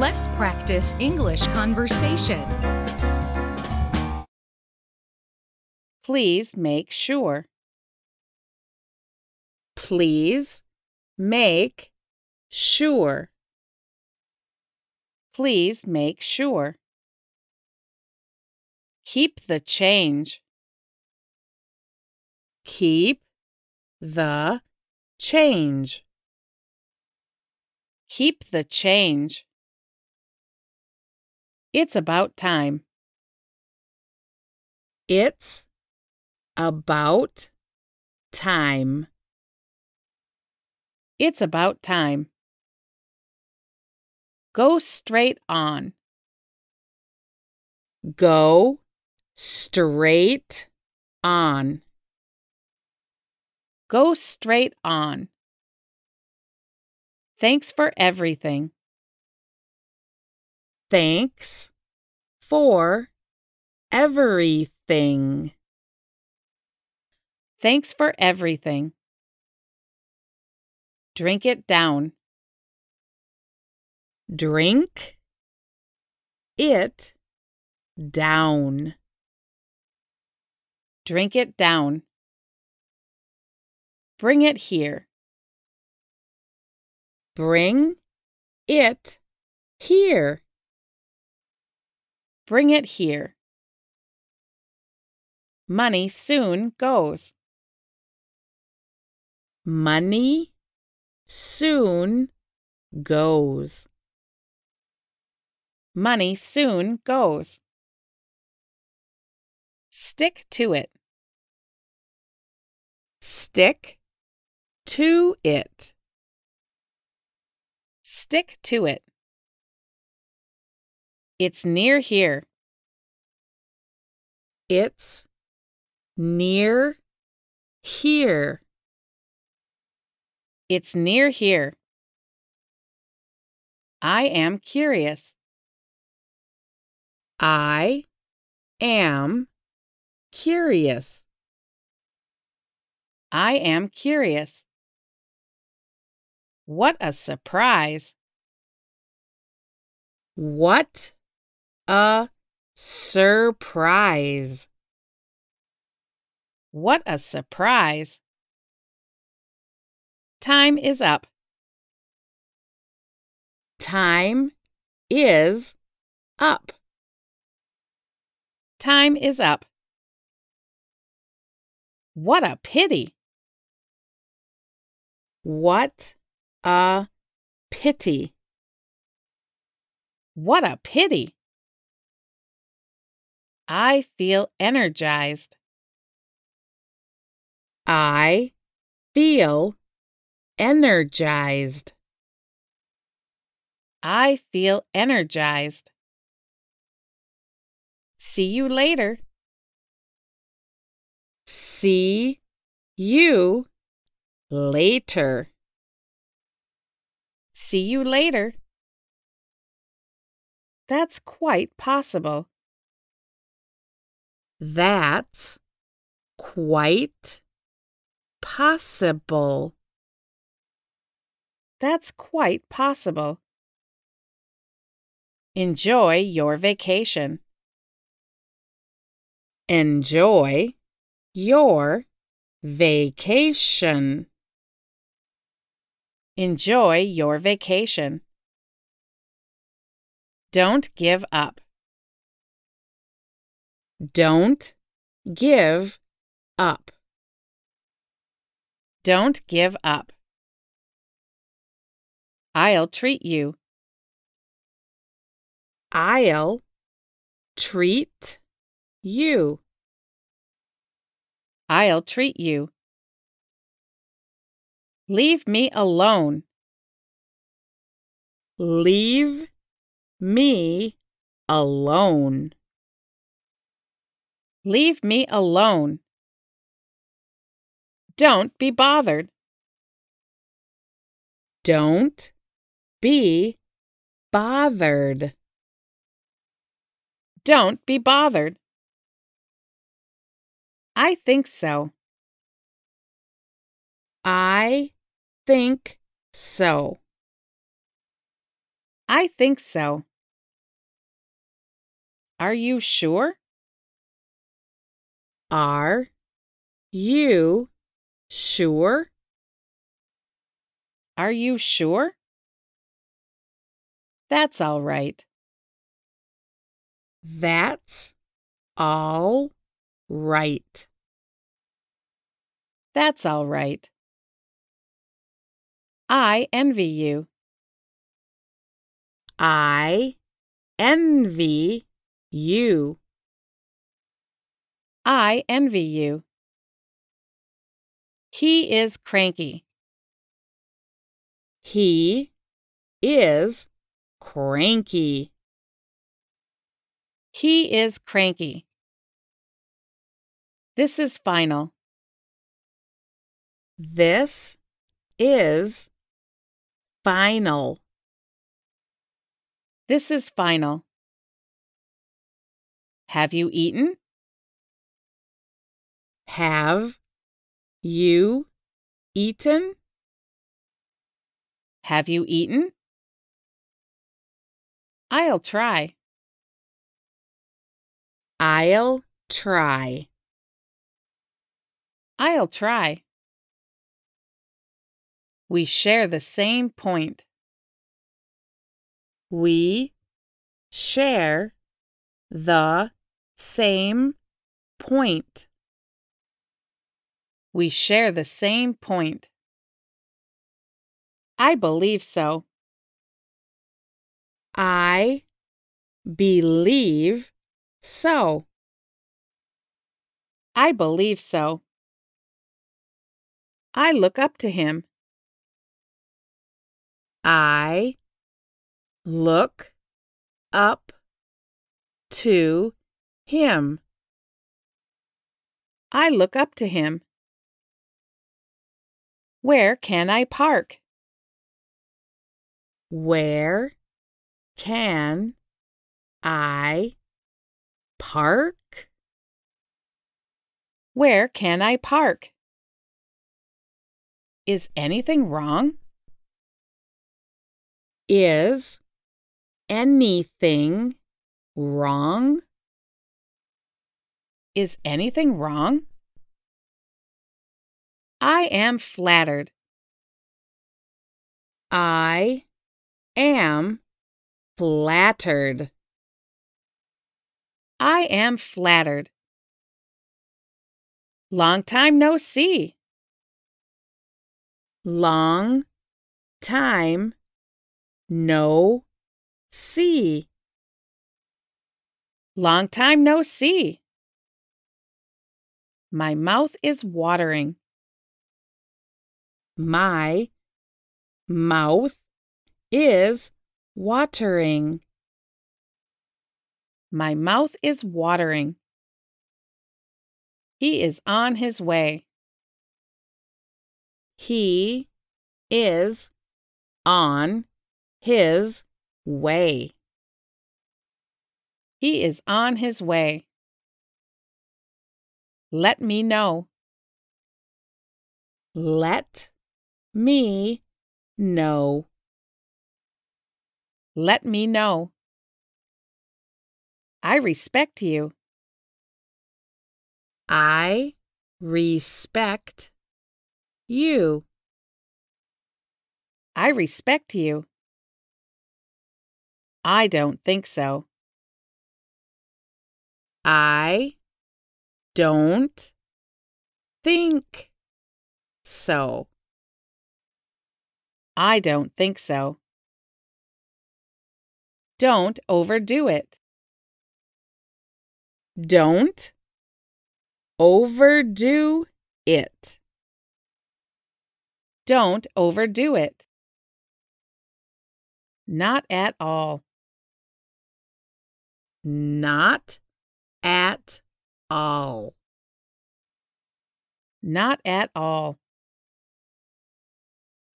Let's practice English conversation. Please make sure. Please make sure. Please make sure. Keep the change. Keep the change. Keep the change. It's about time. It's about time. It's about time. Go straight on. Go straight on. Go straight on. Thanks for everything. Thanks for everything. Thanks for everything. Drink it down. Drink it down. Drink it down. Bring it here. Bring it here. Bring it here. Money soon goes. Money soon goes. Money soon goes. Stick to it. Stick to it. Stick to it. It's near here. It's near here. It's near here. I am curious. I am curious. I am curious. What a surprise! What a surprise! What a surprise! Time is up. Time is up. Time is up. What a pity! What a pity! What a pity! I feel energized. I feel energized. I feel energized. See you later. See you later. See you later. That's quite possible. That's quite possible. That's quite possible. Enjoy your vacation. Enjoy your vacation. Enjoy your vacation. Don't give up. Don't give up. Don't give up. I'll treat you. I'll treat you. I'll treat you. Leave me alone. Leave me alone. Leave me alone. Don't be bothered. Don't be bothered. Don't be bothered. I think so. I think so. I think so. Are you sure? Are you sure? Are you sure? That's all right. That's all right. That's all right. I envy you. I envy you. I envy you. He is cranky. He is cranky. He is cranky. This is final. This is final. This is final. Have you eaten? Have you eaten? Have you eaten? I'll try. I'll try. I'll try. We share the same point. We share the same point. We share the same point. I believe so. I believe so. I believe so. I look up to him. I look up to him. I look up to him. Where can I park? Where can I park? Where can I park? Is anything wrong? Is anything wrong? Is anything wrong? I am flattered. I am flattered. I am flattered. Long time no see. Long time no see. Long time no see. My mouth is watering. My mouth is watering. My mouth is watering. He is on his way. He is on his way. He is on his way. Let me know. Let me know. Let me know. I respect you. I respect you. I respect you. I don't think so. I don't think so. I don't think so. Don't overdo it. Don't overdo it. Don't overdo it. Not at all. Not at all. Not at all.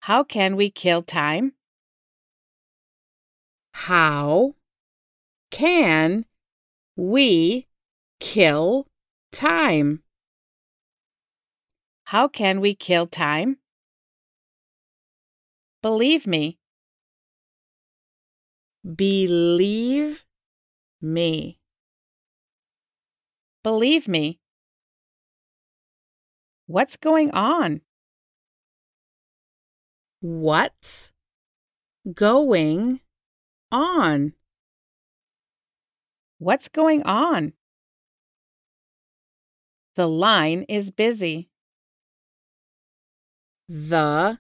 How can we kill time? How can we kill time? How can we kill time? Believe me. Believe me. Believe me. What's going on? What's going on? What's going on? The line is busy. The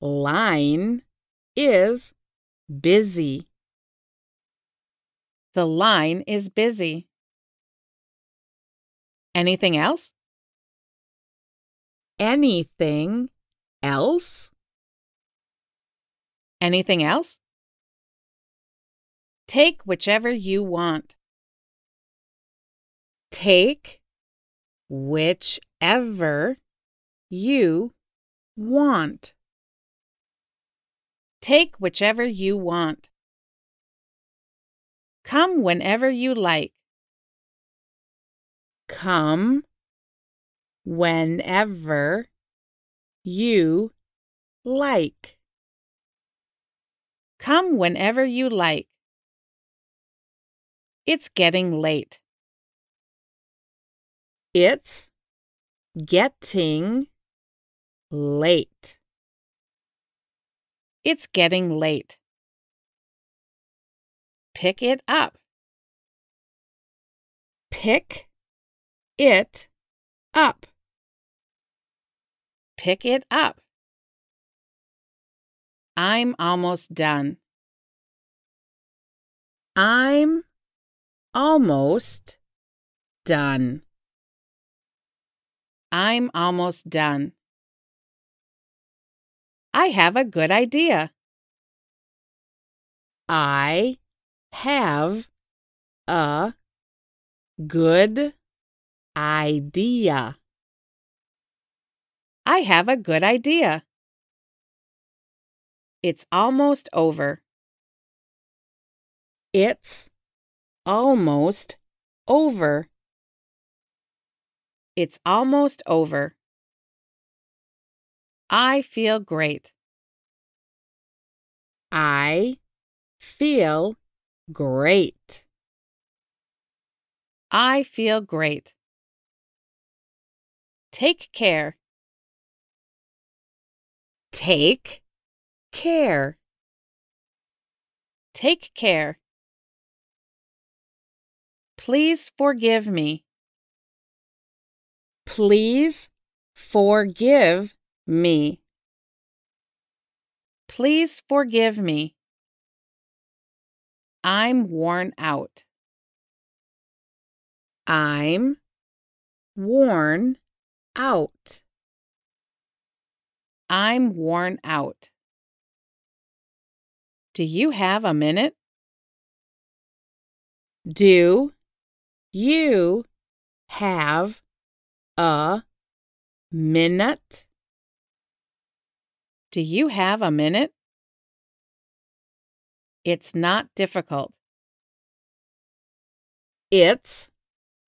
line is busy. The line is busy. Anything else? Anything else? Anything else? Take whichever you want. Take whichever you want. Take whichever you want. Come whenever you like. Come whenever you like. Come whenever you like. It's getting late. It's getting late. It's getting late. Pick it up. Pick it up. Pick it up. I'm almost done. I'm almost done. I'm almost done. I have a good idea. I have a good idea. I have a good idea. It's almost over. It's almost over. It's almost over. I feel great. I feel great. I feel great. Take care. Take care. Take care. Please forgive me. Please forgive me. Please forgive me. I'm worn out. I'm worn out. I'm worn out. Do you have a minute? Do you have a minute? Do you have a minute? It's not difficult. It's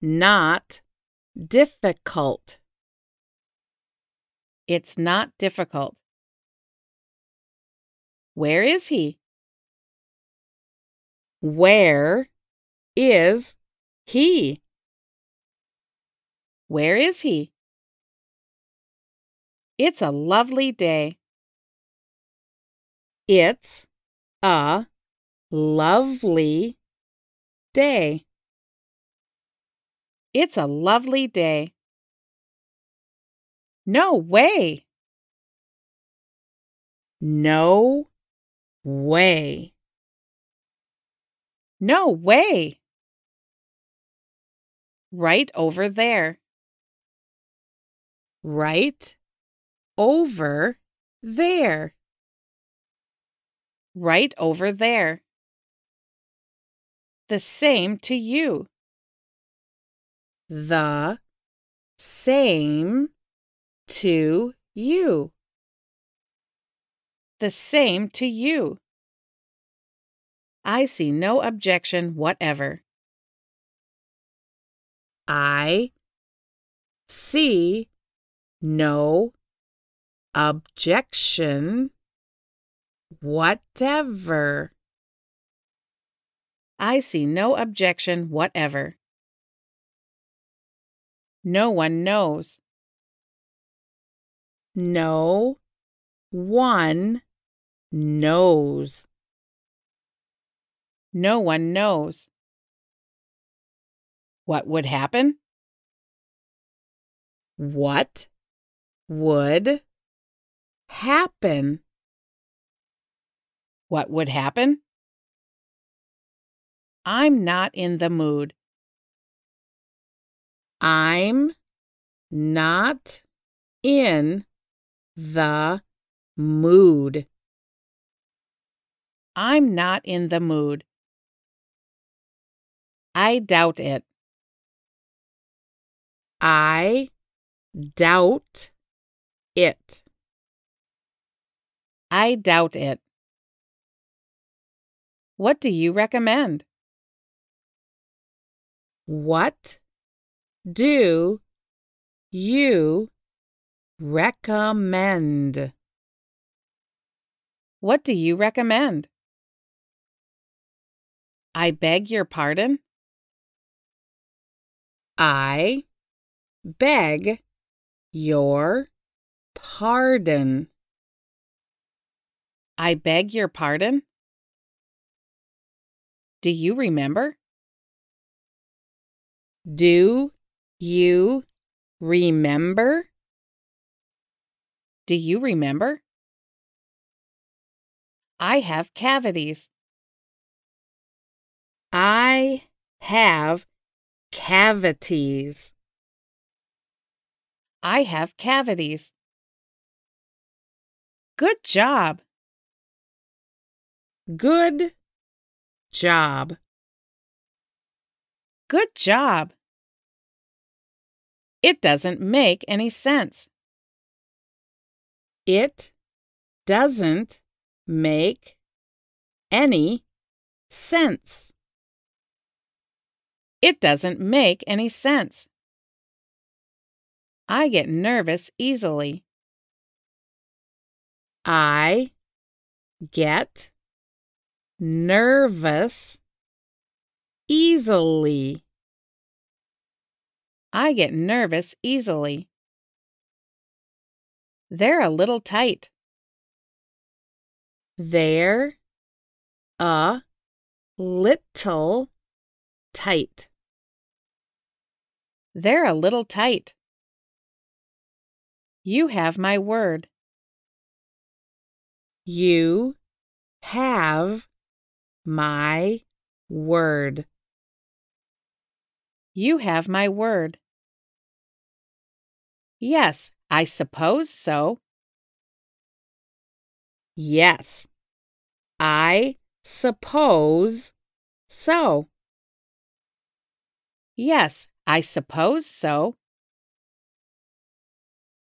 not difficult. It's not difficult. Where is he? Where is he? Where is he? It's a lovely day. It's a lovely day. It's a lovely day. No way. No way. No way. Right over there. Right over there right over there. The same to you. The same to you. The same to you. I see no objection whatever. I see no objection whatever I see no objection whatever. No one knows. No one knows. No one knows. What would happen? What would happen? What would happen? I'm not in the mood. I'm not in the mood. I'm not in the mood. I doubt it. I doubt it. I doubt it. What do you recommend? What do you recommend? What do you recommend? I beg your pardon? I beg your pardon. I beg your pardon? Do you remember? Do you remember? Do you remember? I have cavities. I have cavities. I have cavities. Good job. Good job. Good job. It doesn't make any sense. It doesn't make any sense. It doesn't make any sense. I get nervous easily. I get nervous easily. I get nervous easily. They're a little tight. They're a little tight. They're a little tight. You have my word. You have my word. You have my word. Yes, I suppose so. Yes, I suppose so. Yes, I suppose so.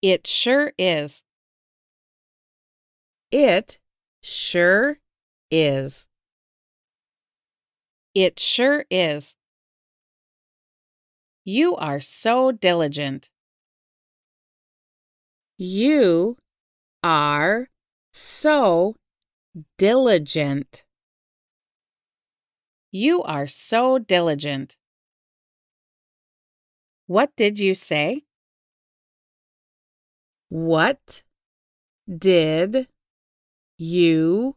It sure is. It sure is. It sure is. You are so diligent. You are so diligent. You are so diligent. What did you say? What did you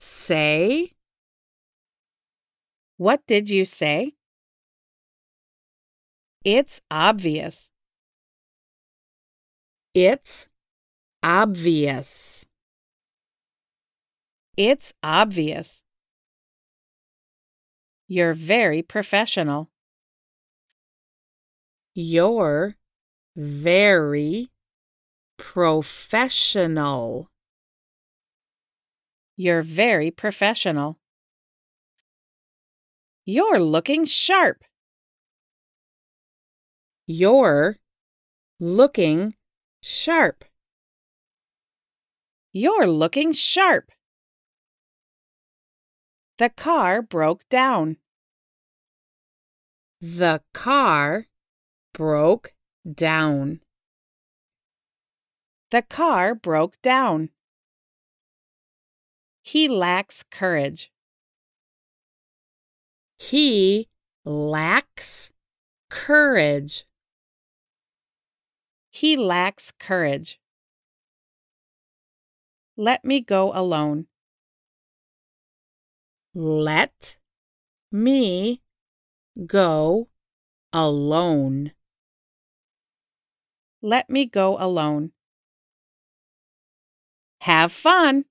say? What did you say? It's obvious. It's obvious. It's obvious. You're very professional. You're very professional. You're very professional. You're looking sharp. You're looking sharp. You're looking sharp. The car broke down. The car broke down. The car broke down. He lacks courage. He lacks courage. He lacks courage. Let me go alone. Let me go alone. Let me go alone. Have fun.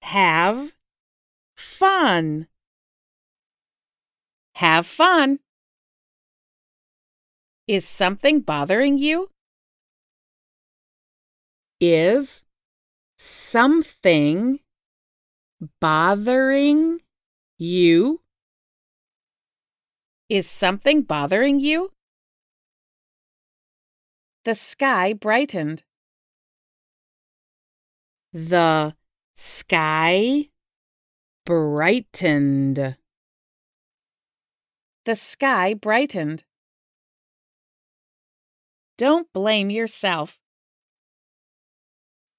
Have fun. Have fun. Is something bothering you? Is something bothering you? Is something bothering you? The sky brightened. The sky brightened. The sky brightened. Don't blame yourself.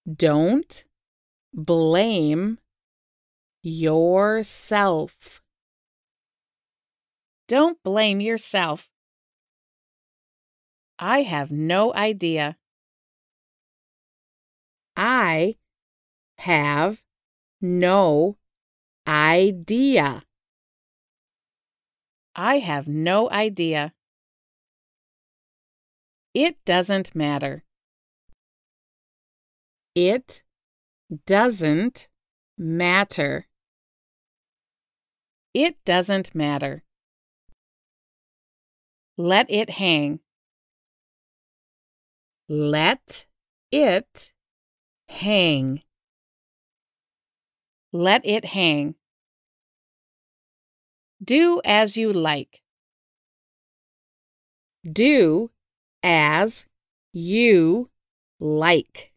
Don't blame yourself. Don't blame yourself. I have no idea. I have no idea. I have no idea. It doesn't matter. It doesn't matter. It doesn't matter. Let it hang. Let it hang. Let it hang. Do as you like. Do as you like.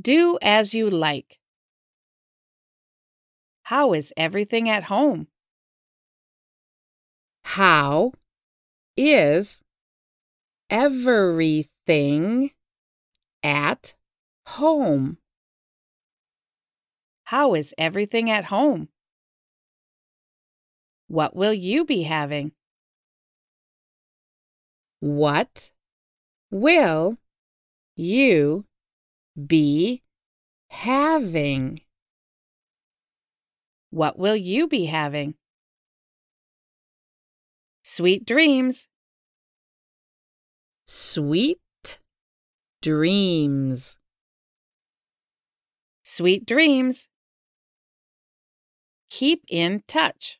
Do as you like. How is everything at home? How is everything at home? How is everything at home? What will you be having? What will you be having? What will you be having? Sweet dreams. Sweet dreams. Sweet dreams. Keep in touch.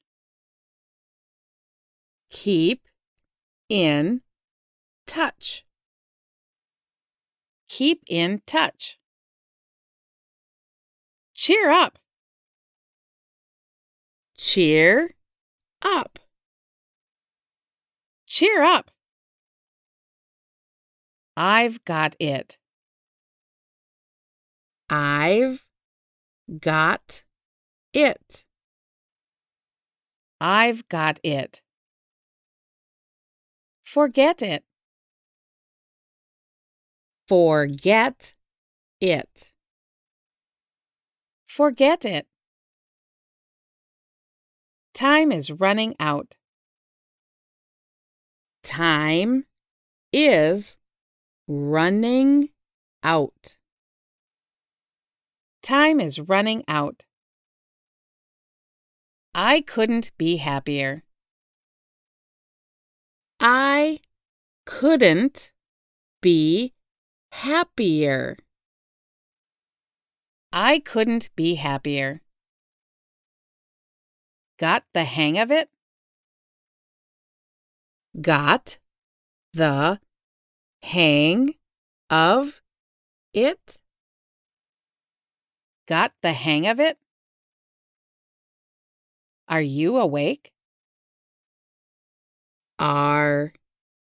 Keep in touch. Keep in touch. Cheer up. Cheer up. Cheer up. I've got it. I've got it. I've got it. Forget it. Forget it. Forget it. Time is running out. Time is running out. Time is running out. I couldn't be happier. I couldn't be happier. I couldn't be happier. Got the hang of it? Got the hang of it? Got the hang of it? Are you awake? Are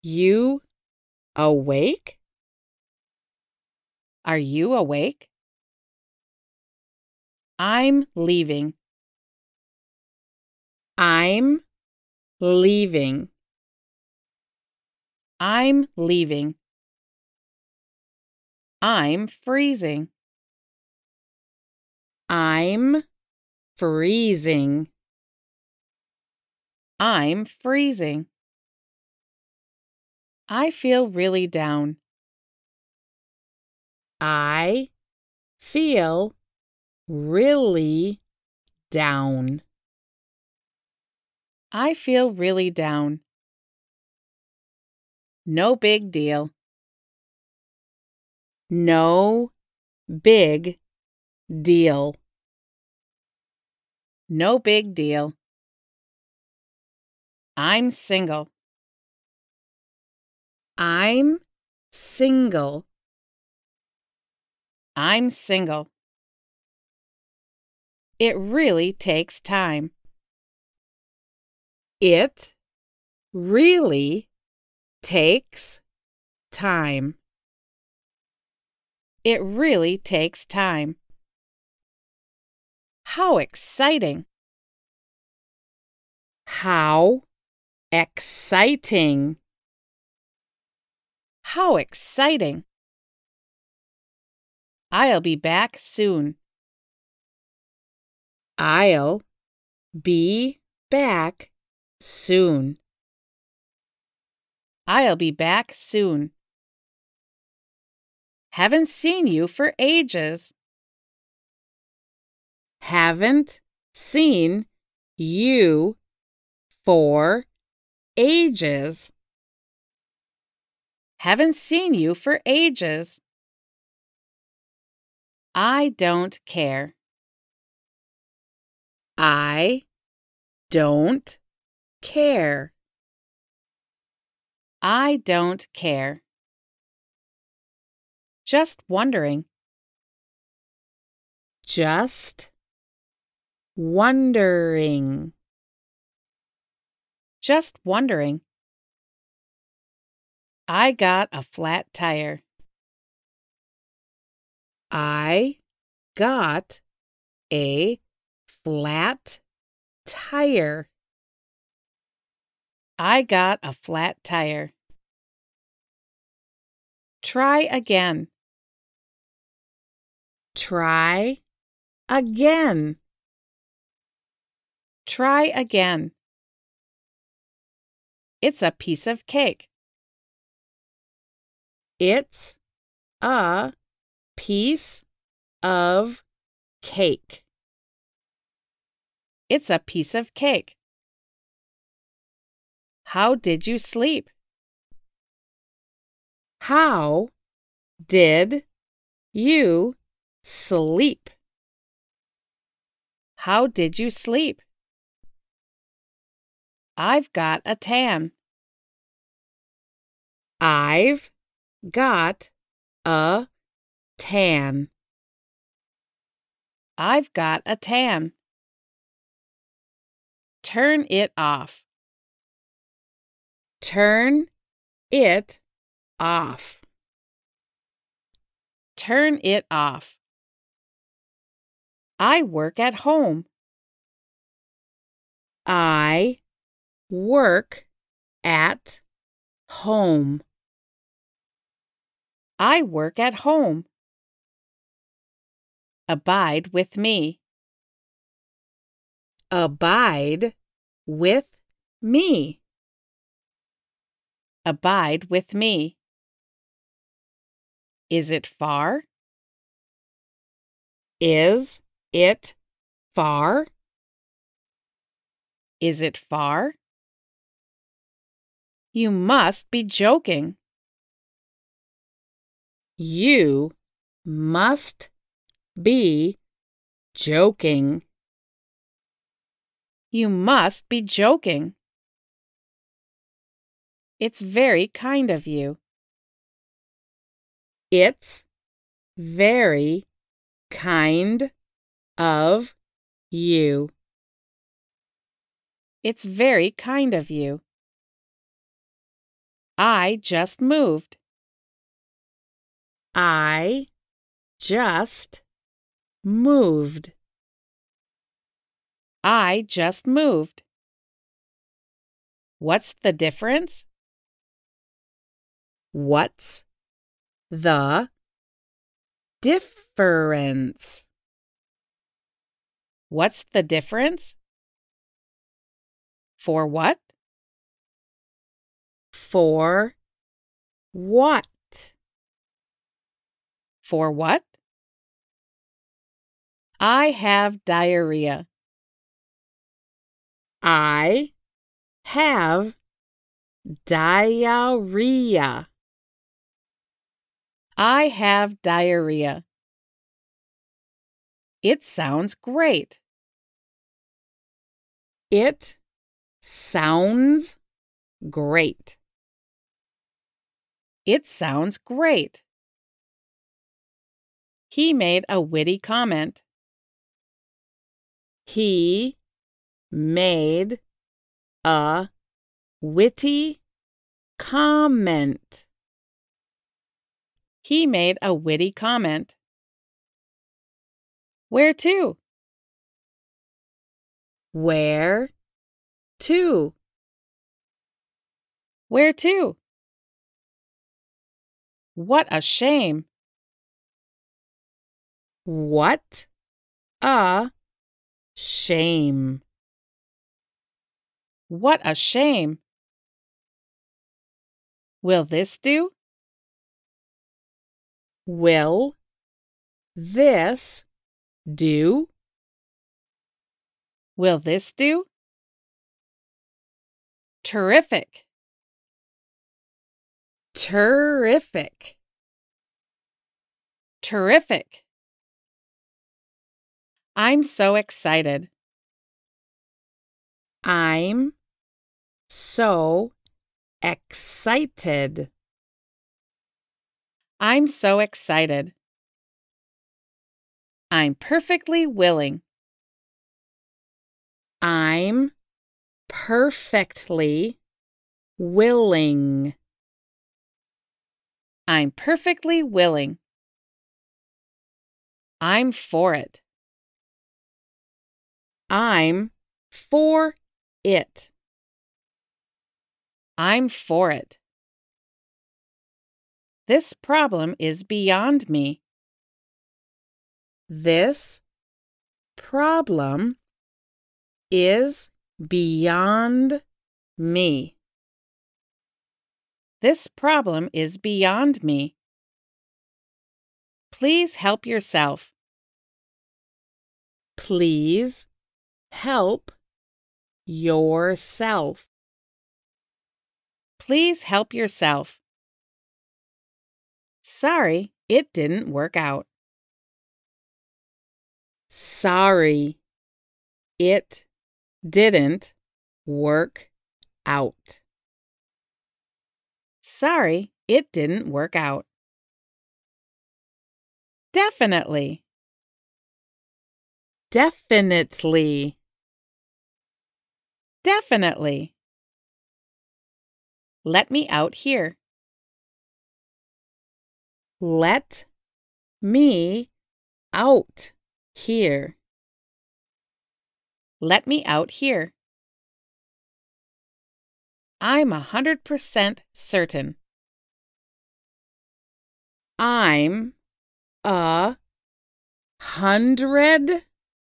you awake? Are you awake? I'm leaving. I'm leaving. I'm leaving. I'm freezing. I'm freezing. I'm freezing. I feel really down. I feel really down. I feel really down. No big deal. No big deal. No big deal. I'm single. I'm single. I'm single. It really takes time. It really takes time. It really takes time. How exciting! How exciting! How exciting! I'll be back soon. I'll be back soon. I'll be back soon. Haven't seen you for ages. Haven't seen you for ages. Haven't seen you for ages. I don't care. I don't care. I don't care. Just wondering. Just wondering. Just wondering. I got a flat tire. I got a flat tire. I got a flat tire. Try again. Try again. Try again. It's a piece of cake. It's a piece of cake. It's a piece of cake. How did you sleep? How did you Sleep. How did you sleep? I've got a tan. I've got a tan. I've got a tan. Turn it off. Turn it off. Turn it off. I work at home. I work at home. I work at home. Abide with me. Abide with me. Abide with me. Is it far? Is it far? Is it far? You must be joking. You must be joking. You must be joking. It's very kind of you. It's very kind of you. It's very kind of you. I just moved. I just moved. I just moved. What's the difference? What's the difference? What's the difference? For what? For what? For what? I have diarrhea. I have diarrhea. I have diarrhea. It sounds great. It sounds great. It sounds great. He made a witty comment. He made a witty comment. He made a witty comment. Where to? Where to? Where to? What a shame. What a shame. What a shame. Will this do? Will this do? Will this do? Terrific. Terrific. Terrific. I'm so excited. I'm so excited. I'm so excited. I'm perfectly willing. I'm perfectly willing. I'm perfectly willing. I'm for it. I'm for it. I'm for it. This problem is beyond me. This problem is beyond me. This problem is beyond me. Please help yourself. Please help yourself. Please help yourself. Sorry, it didn't work out. Sorry, it didn't work out. Sorry, it didn't work out. Definitely. Definitely. Definitely. Let me out here. Let me out here. Let me out here. I'm a hundred percent certain. I'm a hundred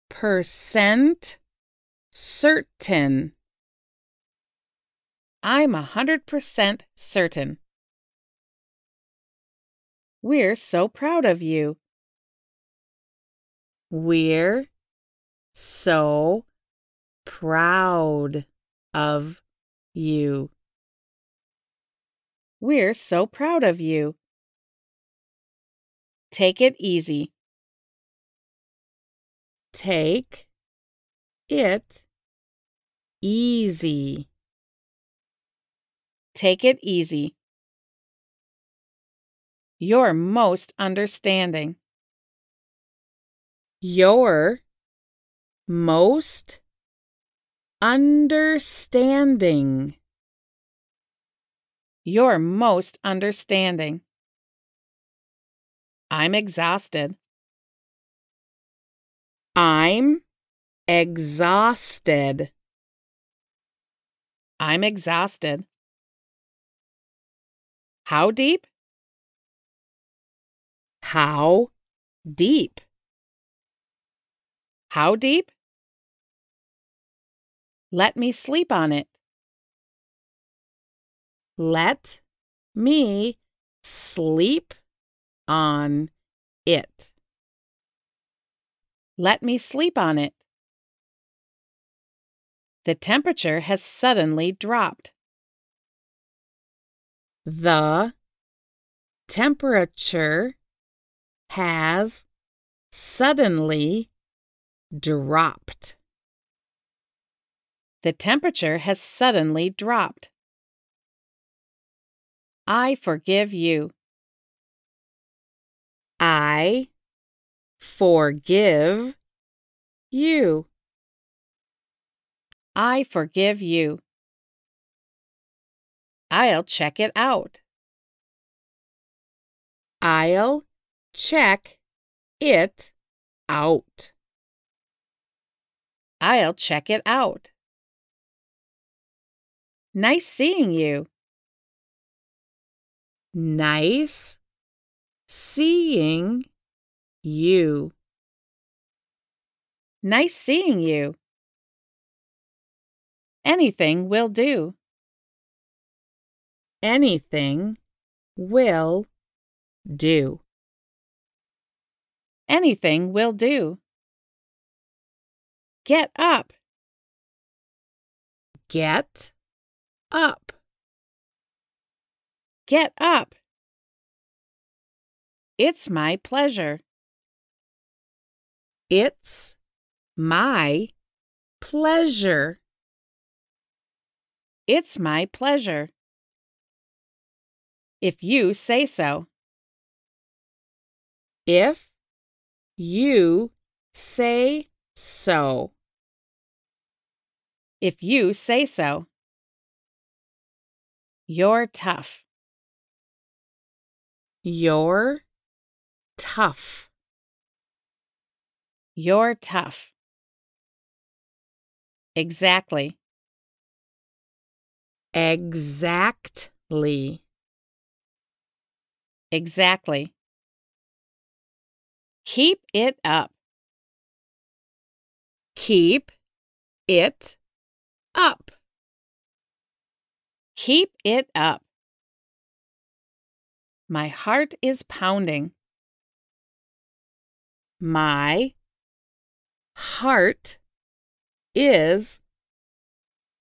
percent certain. I'm a hundred percent certain. We're so proud of you. We're so proud of you. We're so proud of you. Take it easy. Take it easy. Take it easy. You're most understanding. You're most understanding. You're most understanding. I'm exhausted. I'm exhausted. I'm exhausted. How deep? How deep? How deep? Let me sleep on it. Let me sleep on it. Let me sleep on it. The temperature has suddenly dropped. The temperature has suddenly dropped. The temperature has suddenly dropped. I forgive you. I forgive you. I forgive you. I'll check it out. I'll check it out. I'll check it out. Nice seeing you. Nice seeing you. Nice seeing you. Anything will do. Anything will do. Anything will do. Get up. Get up. Get up. It's my pleasure. It's my pleasure. It's my pleasure. If you say so. If you say so. If you say so. You're tough. You're tough. You're tough. Exactly. Exactly. Exactly. Keep it up. Keep it up. Keep it up. My heart is pounding. My heart is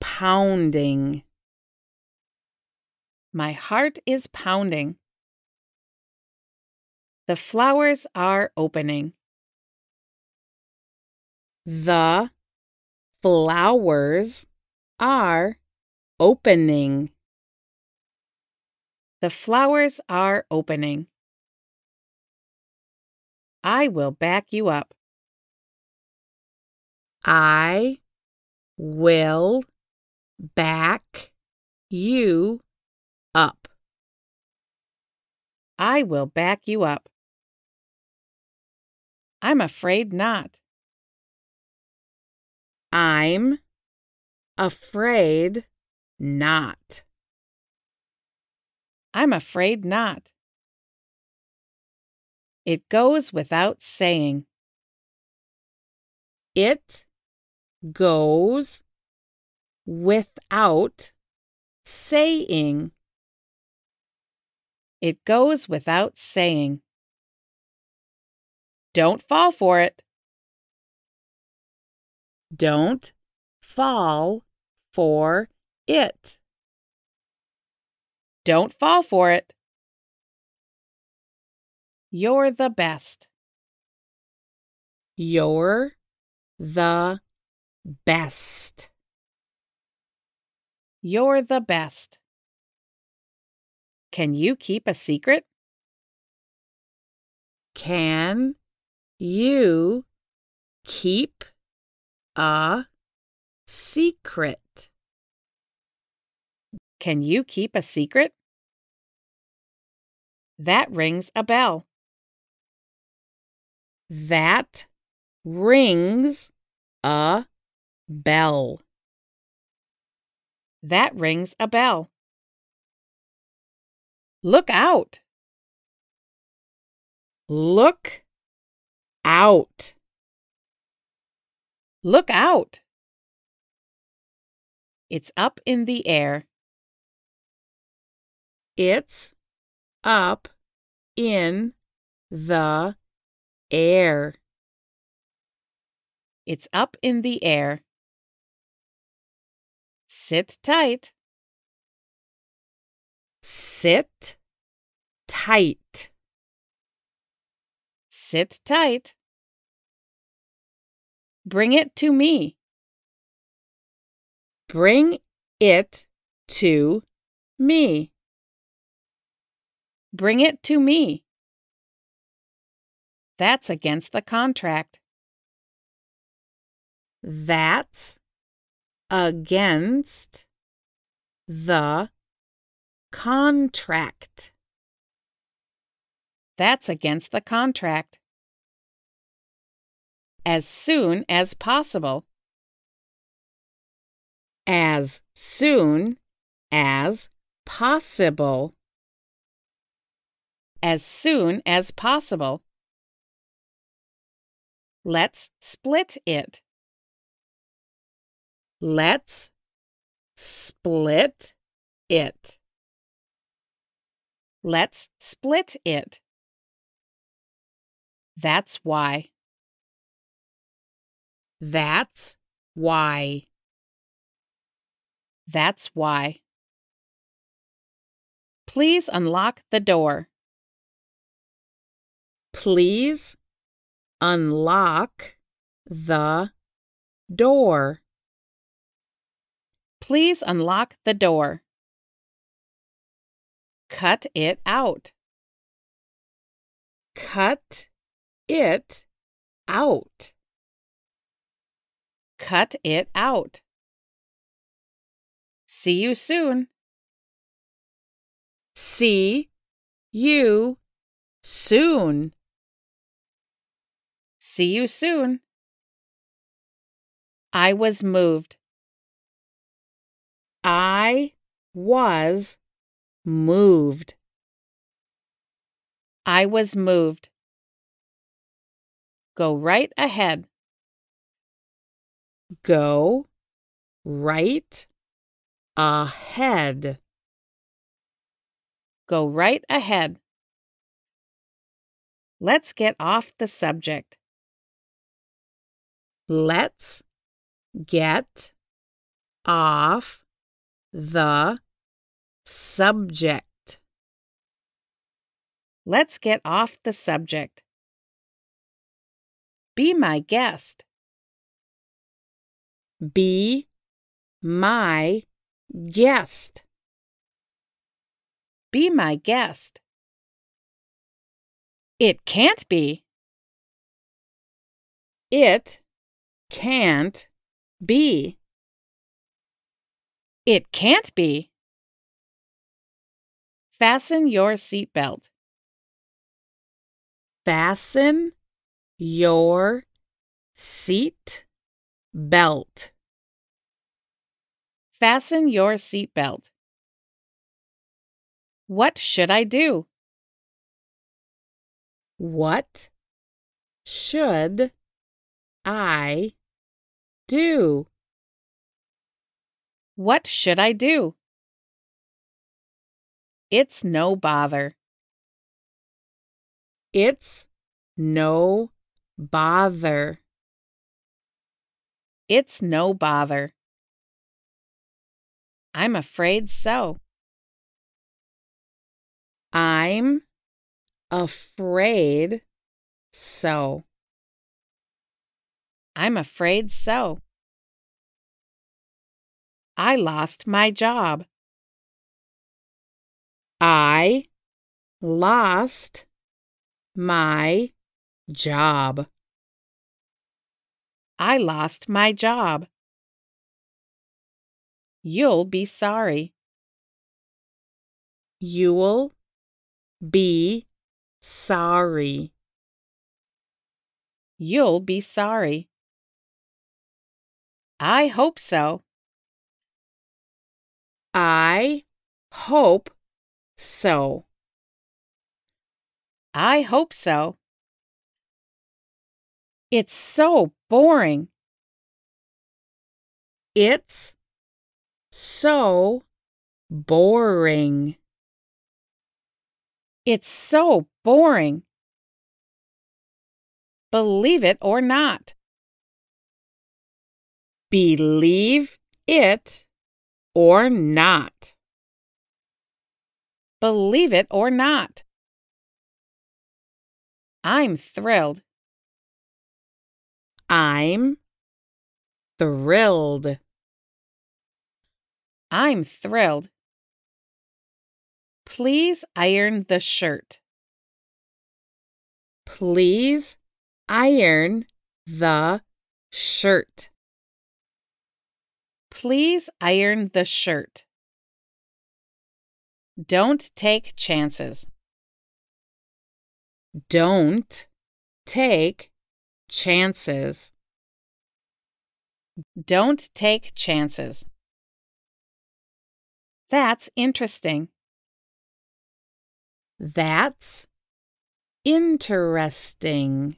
pounding. My heart is pounding. The flowers are opening. The flowers are opening. The flowers are opening. I will back you up. I will back you up. I will back you up. I'm afraid not. I'm afraid not. I'm afraid not. It goes without saying. It goes without saying. It goes without saying. Don't fall for it. Don't fall for it. Don't fall for it. You're the best. You're the best. You're the best. Can you keep a secret? Can you keep a secret? Can you keep a secret? That rings a bell. That rings a bell. That rings a bell. Look out! Look out. Look out! It's up in the air. It's up in the air. It's up in the air. Sit tight. Sit tight. Sit tight. Bring it to me. Bring it to me. Bring it to me. That's against the contract. That's against the contract. That's against the contract. As soon as possible. As soon as possible. As soon as possible. Let's split it. Let's split it. Let's split it. That's why. That's why. That's why. Please unlock the door. Please unlock the door. Please unlock the door. Cut it out. Cut it out. Cut it out. See you soon. See you soon. See you soon. I was moved. I was moved. I was moved. Go right ahead. Go right ahead. Go right ahead. Let's get off the subject. Let's get off the subject. Let's get off the subject. Be my guest. Be my guest. Be my guest. It can't be. It can't be. It can't be. Fasten your seatbelt. Fasten your seat belt. Fasten your seatbelt. What should I do? What should I do? What should I do? It's no bother. It's no bother. It's no bother. I'm afraid so. I'm afraid so. I'm afraid so. I lost my job. I lost my job. I lost my job. You'll be sorry. You'll be sorry. You'll be sorry. I hope so. I hope so. I hope so. It's so boring. It's so boring. It's so boring. Believe it or not. Believe it or not. Believe it or not. I'm thrilled. I'm thrilled. I'm thrilled. Please iron the shirt. Please iron the shirt. Please iron the shirt. Don't take chances. Don't take chances. Don't take chances. That's interesting. That's interesting.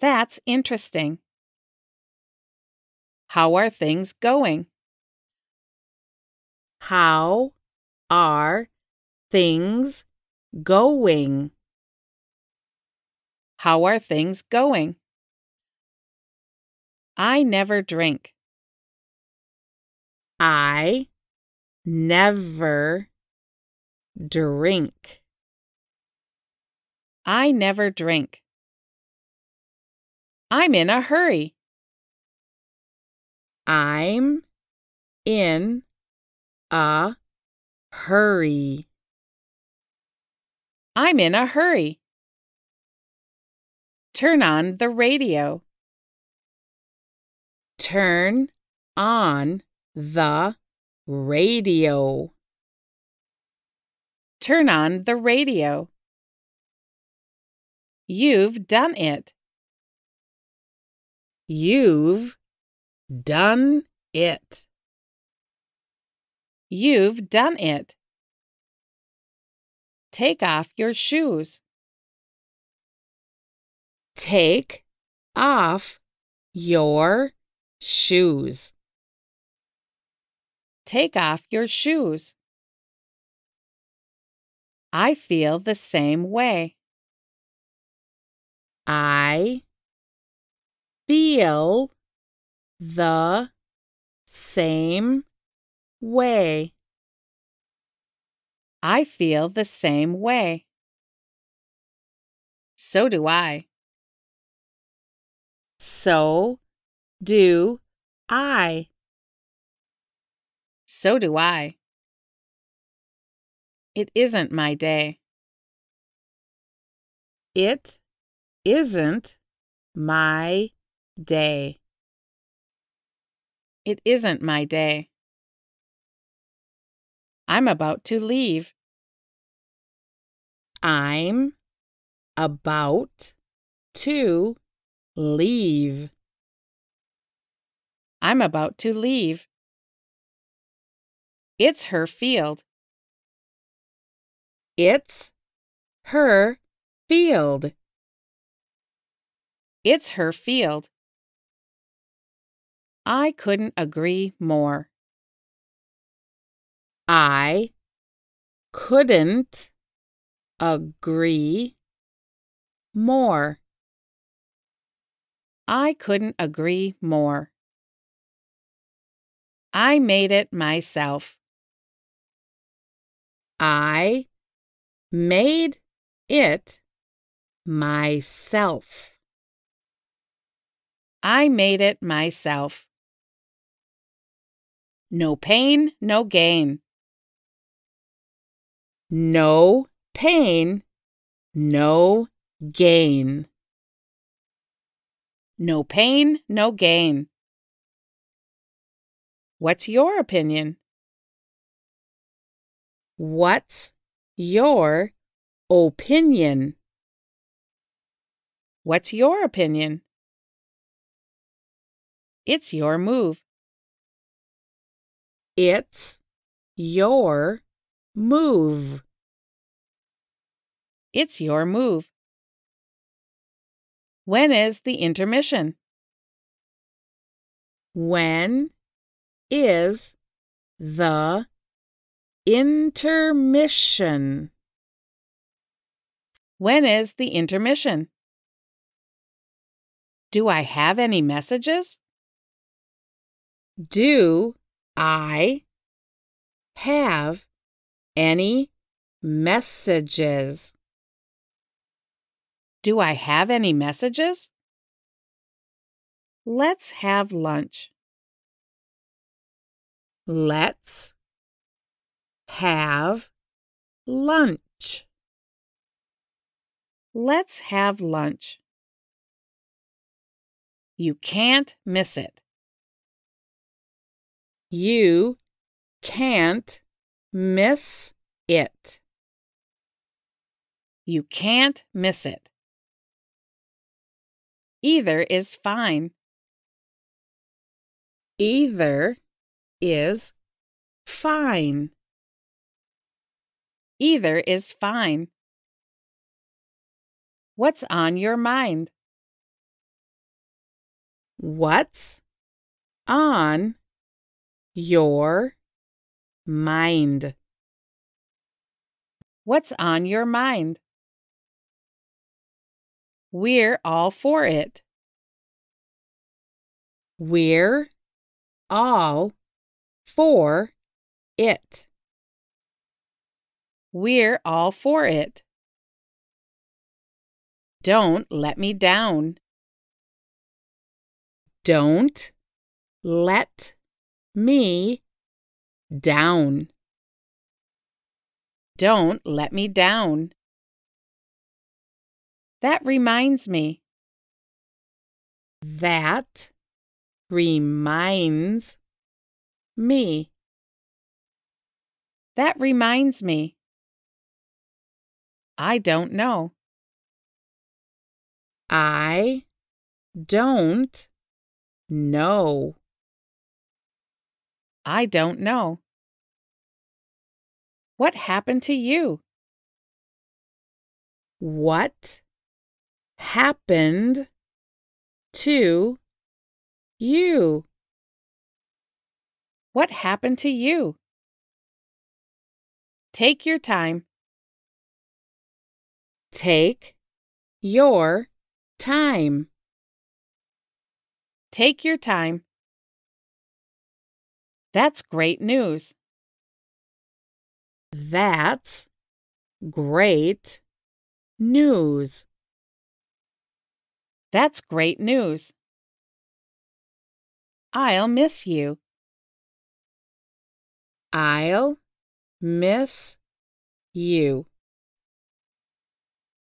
That's interesting. How are things going? How are things going? How are things going? I never drink. I never drink. I never drink. I'm in a hurry. I'm in a hurry. I'm in a hurry. Turn on the radio. Turn on the radio. Turn on the radio. You've done it. You've done it. You've done it. Take off your shoes. Take off your shoes. Take off your shoes. I feel the same way. I feel the same way. I feel the same way. So do I. So do I. So do I. It isn't my day. It isn't my day. It isn't my day. I'm about to leave. I'm about to leave. I'm about to leave. It's her field. It's her field. It's her field. I couldn't agree more. I couldn't agree more. I couldn't agree more. I made it myself. I made it myself. I made it myself. No pain, no gain. No pain, no gain. No pain, no gain. What's your opinion? What's your opinion? What's your opinion? It's your move. It's your move. It's your move. When is the intermission? When is the intermission? When is the intermission? Do I have any messages? Do I have any messages? Do I have any messages? Let's have lunch. Let's have lunch. Let's have lunch. You can't miss it. You can't miss it. You can't miss it. Either is fine. Either is fine. Either is fine. What's on your mind? What's on your mind? What's on your mind? We're all for it. We're all for it. We're all for it. Don't let me down. Don't let me down. Don't let me down. That reminds me. That reminds me. That reminds me. I don't know. I don't know. I don't know. What happened to you? What happened to you? What happened to you? Take your time. Take your time. Take your time. That's great news. That's great news. That's great news. I'll miss you. I'll miss you.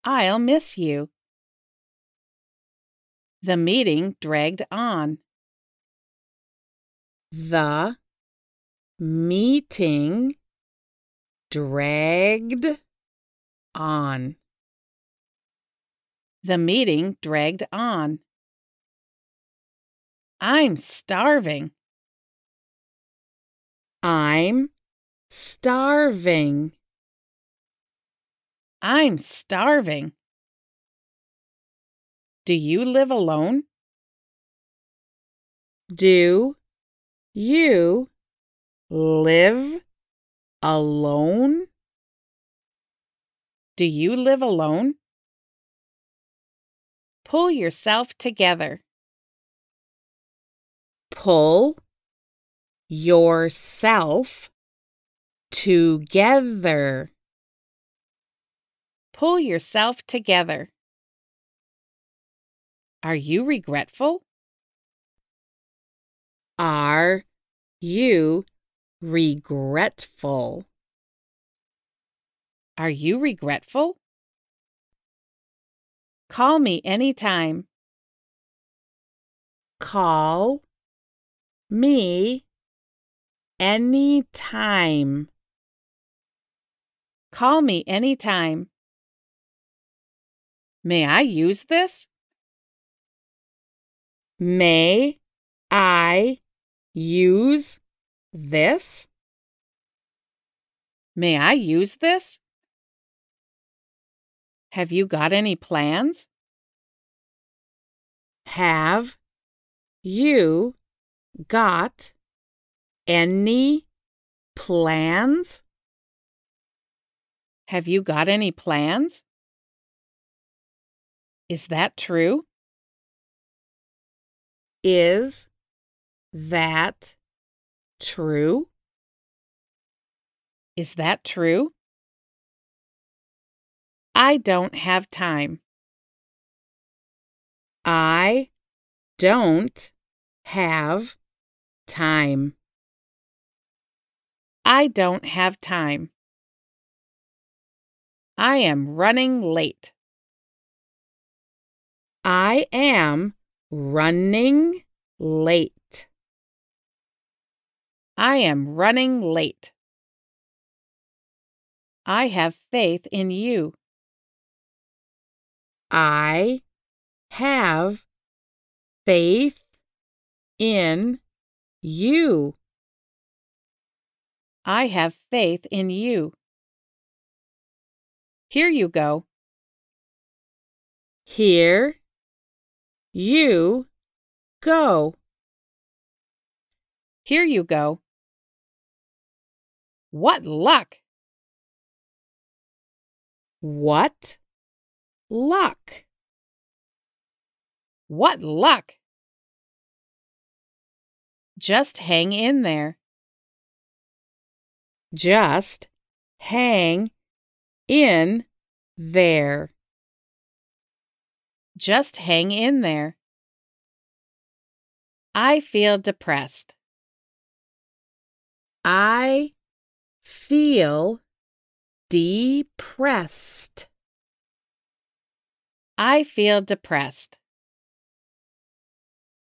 I'll miss you. The meeting dragged on. The meeting dragged on. The meeting dragged on. I'm starving. I'm starving. I'm starving. Do you live alone? Do you live alone? Do you live alone? Pull yourself together. Pull yourself together. Pull yourself together. Are you regretful? Are you regretful? Are you regretful? Call me anytime. Call me anytime. Call me anytime. May I use this? May I use this? May I use this? Have you got any plans? Have you got any plans? Have you got any plans? Is that true? Is that true? Is that true? I don't have time. I don't have time. I don't have time. I am running late. I am running late. I am running late. I have faith in you. I have faith in you. I have faith in you. Here you go. Here you go. Here you go. What luck! What luck! What luck! Just hang in there. Just hang in there. Just hang in there. I feel depressed. I feel depressed. I feel depressed.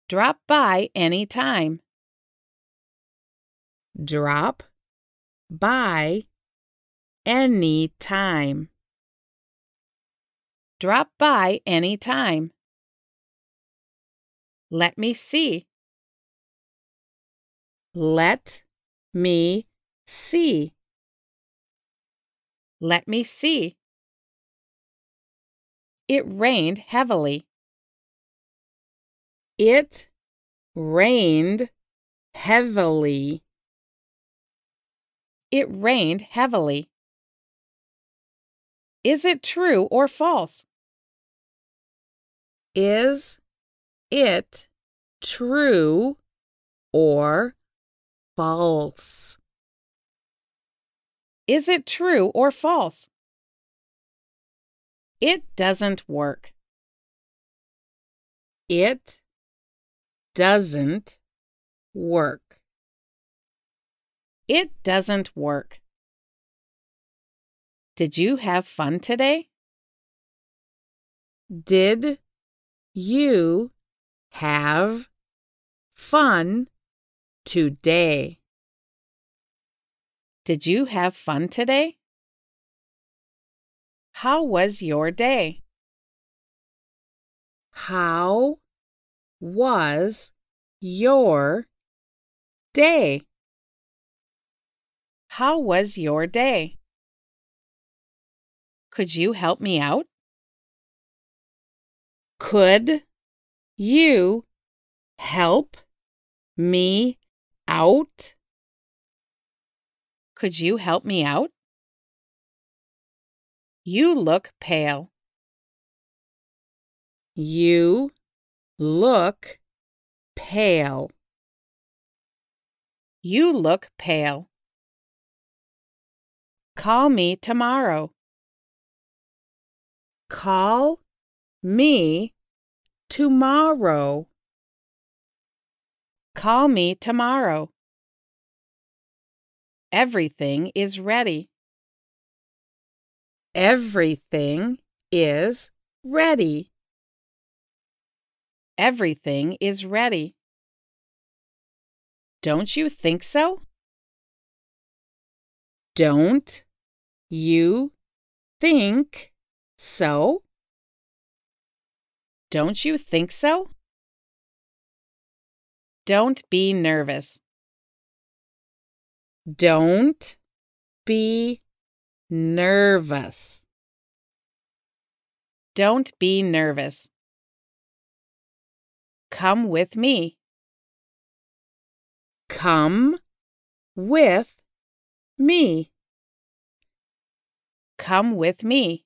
Drop by any time. Drop by any time. Drop by any time. Let me see. Let me see. Let me see. It rained heavily. It rained heavily. It rained heavily. Is it true or false? Is it true or false? Is it true or false? It doesn't work. It doesn't work. It doesn't work. Did you have fun today? Did you have fun today? Did you have fun today? How was your day? How was your day? How was your day? Could you help me out? Could you help me out? Could you help me out? You look pale. You look pale. You look pale. Call me tomorrow. Call me tomorrow. Call me tomorrow. Everything is ready. Everything is ready. Everything is ready. Don't you think so? Don't you think so? Don't you think so? Don't be nervous. Don't be nervous. Don't be nervous. Come with me. Come with me. Come with me.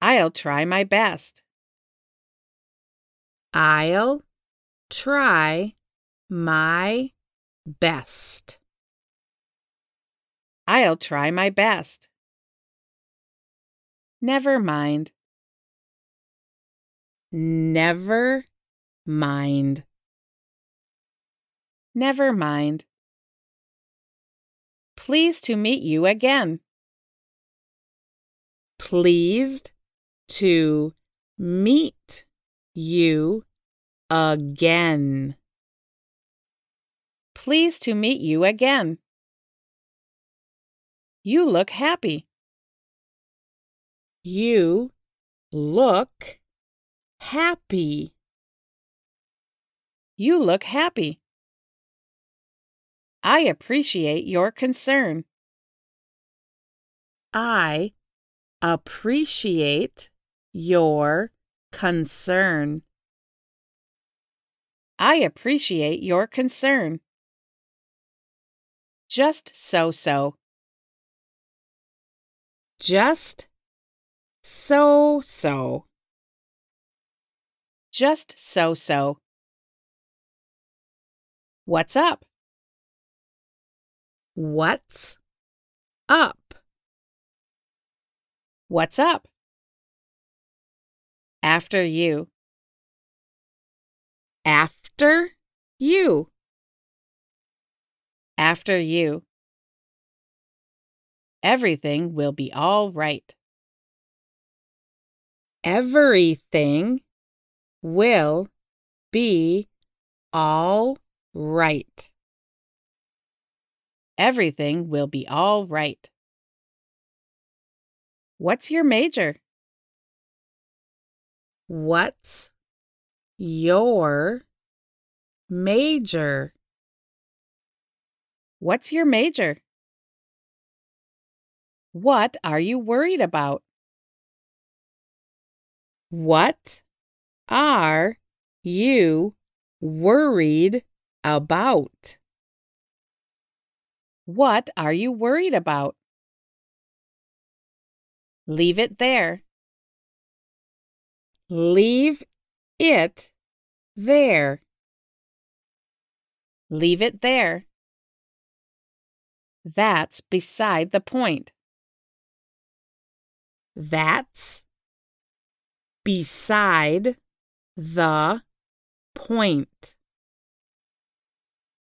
I'll try my best. I'll try my best. I'll try my best. Never mind. Never mind. Never mind. Pleased to meet you again. Pleased to meet you again. Pleased to meet you again. You look happy. You look happy. You look happy. I appreciate your concern. I appreciate your concern. I appreciate your concern. Just so so. Just so so. Just so so. What's up? What's up? What's up? After you. After you. After you. Everything will be all right. Everything will be all right. Everything will be all right. What's your major? What's your major? What's your major? What are you worried about? What are you worried about? What are you worried about? Leave it there. Leave it there. Leave it there. That's beside the point. That's beside the point.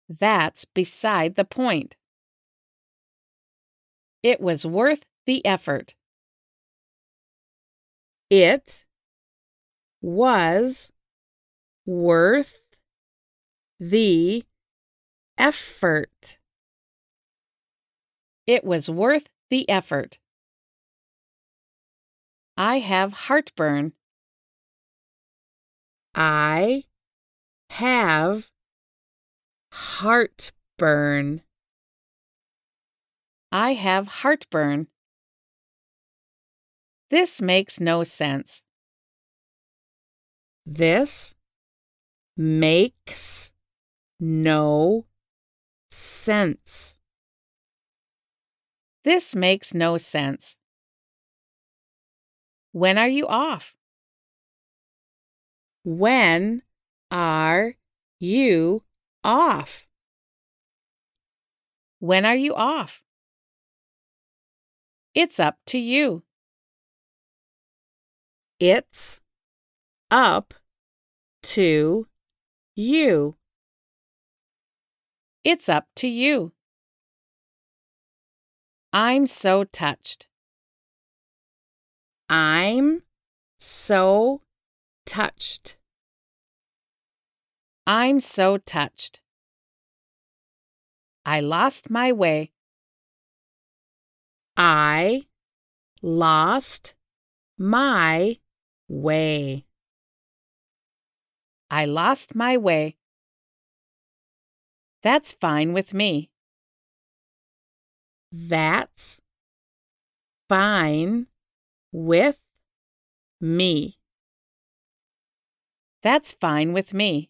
That's beside the point. It was worth the effort. It was worth the effort. It was worth the effort. I have heartburn. I have heartburn. I have heartburn. This makes no sense. This makes no sense. This makes no sense. When are you off? When are you off? When are you off? It's up to you. It's up to you. It's up to you. I'm so touched. I'm so touched. I'm so touched. I lost my way. I lost my way. I lost my way. That's fine with me. That's fine with me. That's fine with me.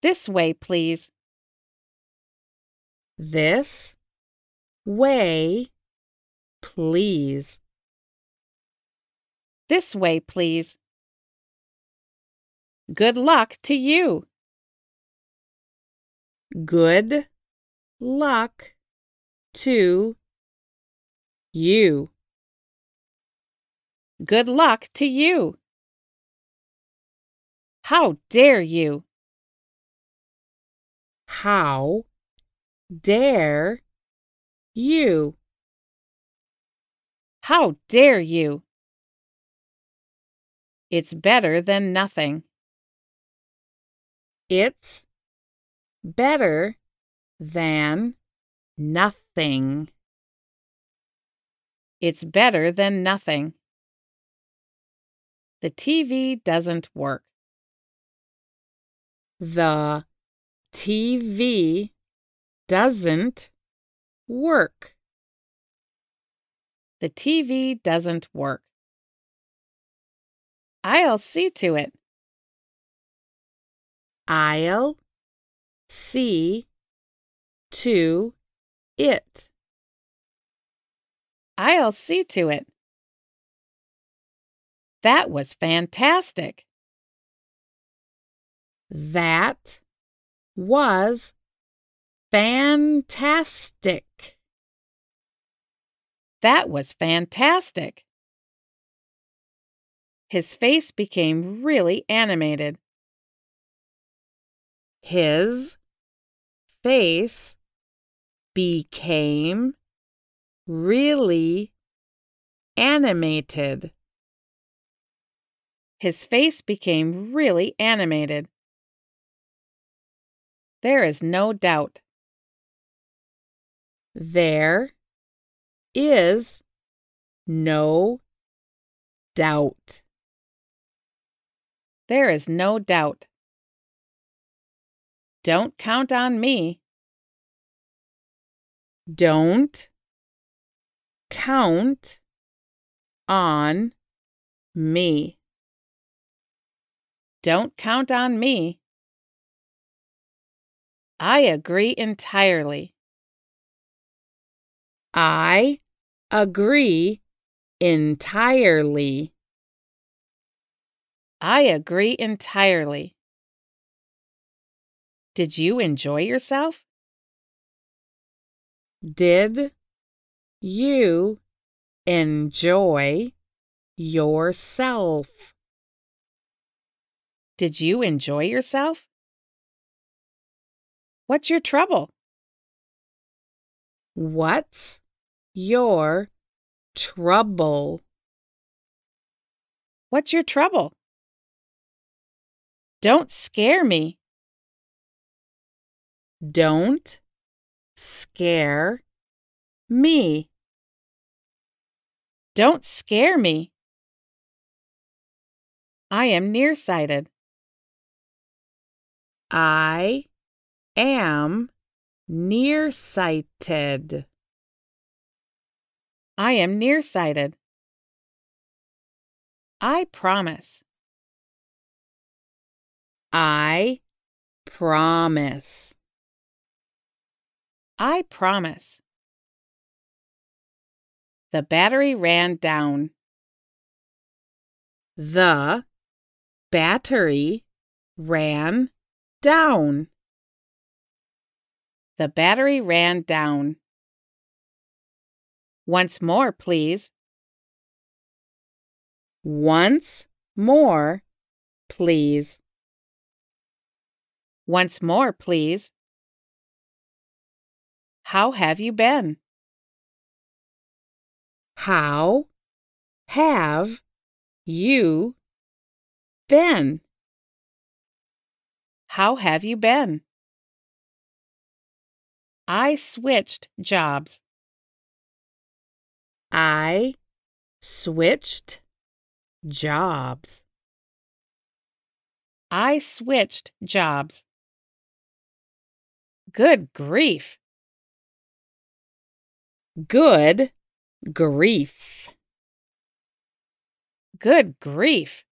This way, please. this way, please. This way, please. Good luck to you. Good luck to you. Good luck to you. How dare you? How dare you? How dare you? It's better than nothing. It's better than nothing. It's better than nothing. The TV doesn't work. The TV doesn't work. The TV doesn't work. I'll see to it. I'll see to it. I'll see to it. That was fantastic. That was fantastic. That was fantastic. His face became really animated. His face became really animated. His face became really animated. There is no doubt. There is no doubt. There is no doubt. Don't count on me. Don't count on me. Don't count on me. I agree entirely. I agree entirely. I agree entirely. Did you enjoy yourself? Did you enjoy yourself? Did you enjoy yourself? What's your trouble? What's your trouble? What's your trouble? Don't scare me. Don't scare me. Don't scare me. I am nearsighted. I am nearsighted. I am nearsighted. I promise. I promise. I promise. The battery ran down. The battery ran down. The battery ran down. Once more, please. Once more, please. Once more, please. How have you been? How have you been? How have you been? I switched jobs. I switched jobs. I switched jobs. Good grief. Good grief. Good grief.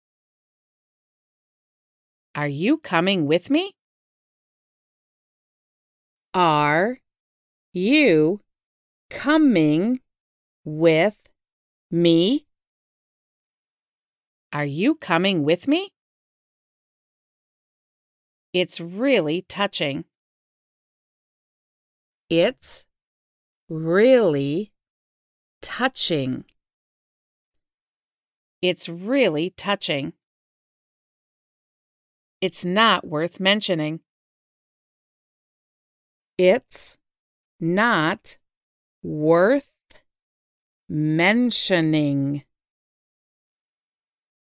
Are you coming with me? Are you coming with me? Are you coming with me? It's really touching. It's really touching. It's really touching. It's not worth mentioning. It's not worth mentioning.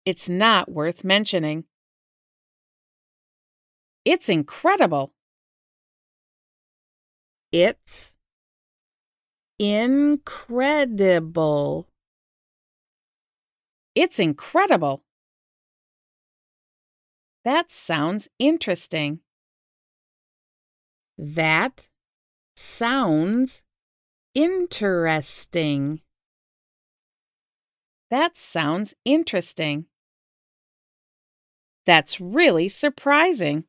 It's not worth mentioning. It's incredible. It's incredible. It's incredible. That sounds interesting. That sounds interesting. That sounds interesting. That's really surprising.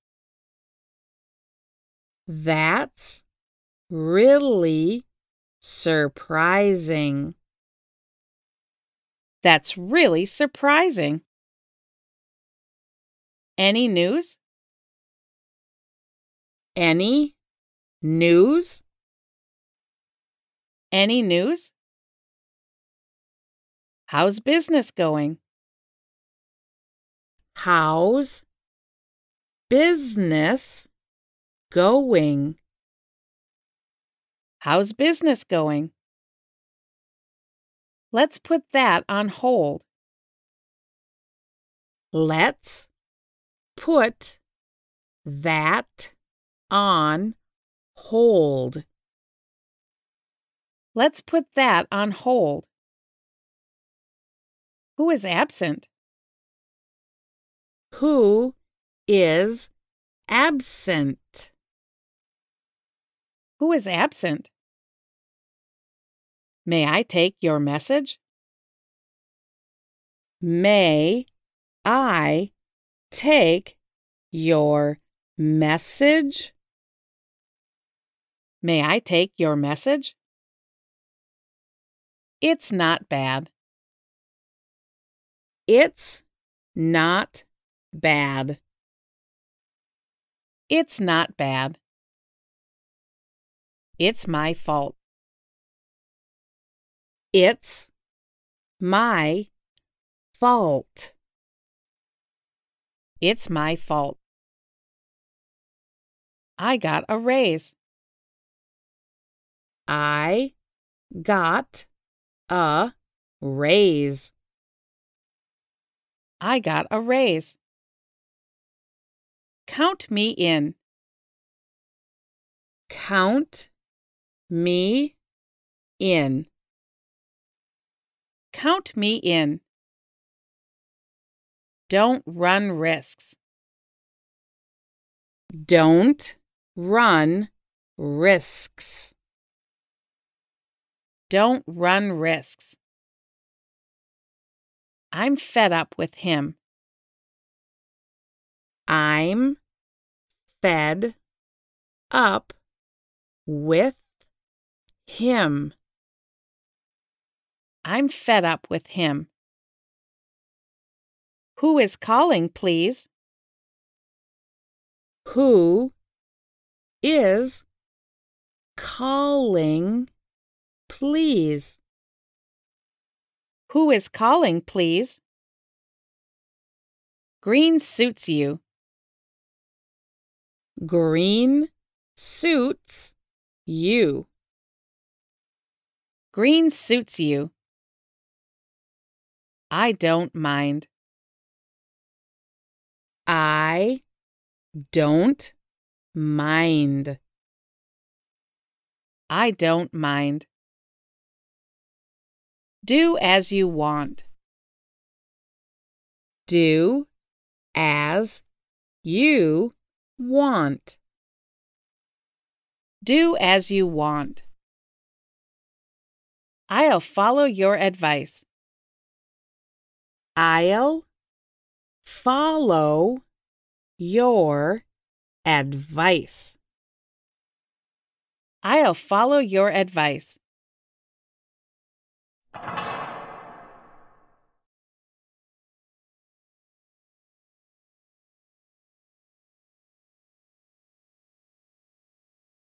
That's really surprising. That's really surprising. Any news? Any news? Any news? How's business going? How's business going? How's business going? Let's put that on hold. Let's put that on hold. Let's put that on hold. Who is absent? Who is absent? Who is absent? May I take your message? May I take your message? May I take your message? It's not bad. It's not bad. It's not bad. It's my fault. It's my fault. It's my fault. I got a raise. I got a raise. I got a raise. Count me in. Count me in. Count me in. Don't run risks. Don't run risks. Don't run risks. I'm fed up with him. I'm fed up with him. I'm fed up with him. Who is calling, please? Who is calling, please? Who is calling, please? Green suits you. Green suits you. Green suits you. I don't mind. I don't mind. I don't mind. Do as you want. Do as you want. Do as you want. I'll follow your advice. I'll follow your advice. I'll follow your advice.